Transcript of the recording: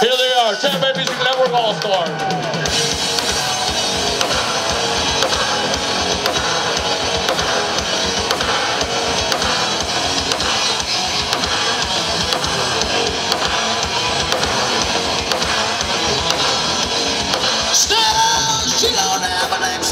Here they are, 10 Babies Network All-Stars. She don't have a name.